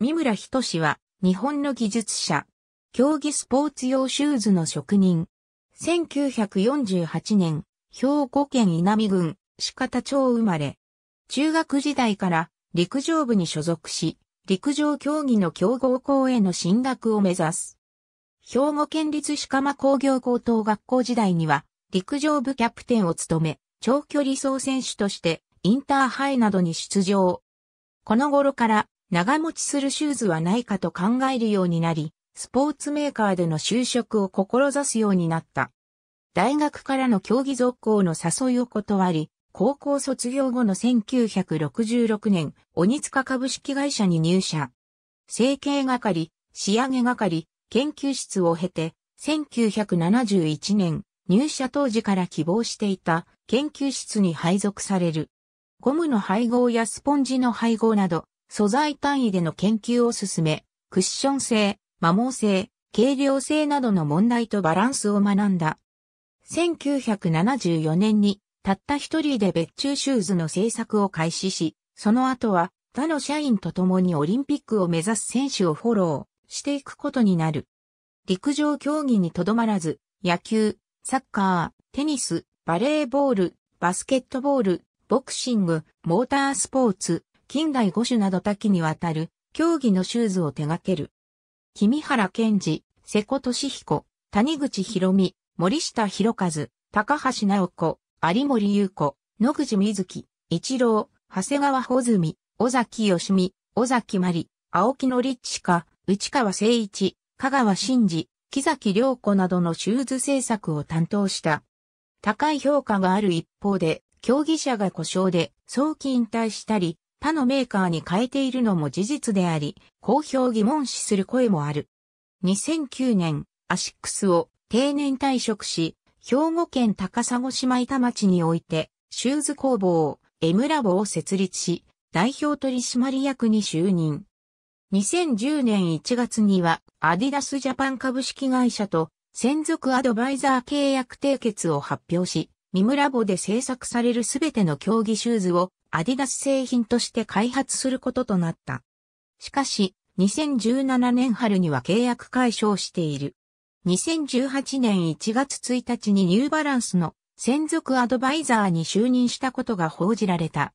三村仁志は日本の技術者。競技スポーツ用シューズの職人。1948年、兵庫県稲見郡、鹿田町生まれ。中学時代から陸上部に所属し、陸上競技の強豪校への進学を目指す。兵庫県立鹿間工業高等学校時代には、陸上部キャプテンを務め、長距離走選手としてインターハイなどに出場。この頃から長持ちするシューズはないかと考えるようになり、スポーツメーカーでの就職を志すようになった。大学からの競技続行の誘いを断り、高校卒業後の1966年、鬼塚株式会社に入社。整形係、仕上げ係、研究室を経て、1971年、入社当時から希望していた研究室に配属される。ゴムの配合やスポンジの配合など、素材単位での研究を進め、クッション性、摩耗性、軽量性などの問題とバランスを学んだ。1974年にたった一人で別注シューズの製作を開始し、その後は他の社員と共にオリンピックを目指す選手をフォローしていくことになる。陸上競技にとどまらず、野球、サッカー、テニス、バレーボール、バスケットボール、ボクシング、モータースポーツ、近代五種など多岐にわたる競技のシューズを手掛ける。君原健二、瀬古俊彦、谷口博美、森下博和、高橋直子、有森優子、野口瑞希、一郎、長谷川穂積、尾崎義美、尾崎まり、青木のリッチカ、内川誠一、香川真二、木崎良子などのシューズ制作を担当した。高い評価がある一方で、競技者が故障で早期引退したり、他のメーカーに変えているのも事実であり、公表疑問視する声もある。2009年、アシックスを定年退職し、兵庫県高砂島板町において、シューズ工房、ミムラボを設立し、代表取締役に就任。2010年1月には、アディダスジャパン株式会社と専属アドバイザー契約締結を発表し、ミムラボで製作されるすべての競技シューズをアディダス製品として開発することとなった。しかし、2017年春には契約解消している。2018年1月1日にニューバランスの専属アドバイザーに就任したことが報じられた。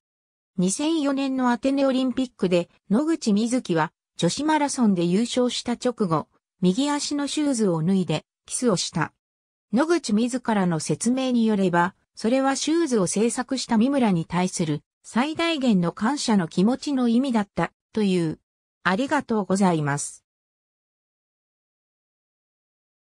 2004年のアテネオリンピックで野口瑞希は女子マラソンで優勝した直後、右足のシューズを脱いでキスをした。野口自らの説明によれば、それはシューズを制作した三村に対する最大限の感謝の気持ちの意味だったという。ありがとうございます。